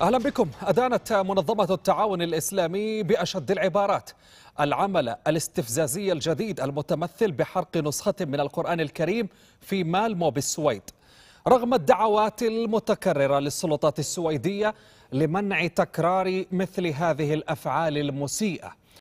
أهلا بكم. أدانت منظمة التعاون الإسلامي بأشد العبارات. العمل الاستفزازي الجديد المتمثل بحرق نسخة من القرآن الكريم في مالمو بالسويد. رغم الدعوات المتكررة للسلطات السويدية لمنع تكرار مثل هذه الأفعال المسيئة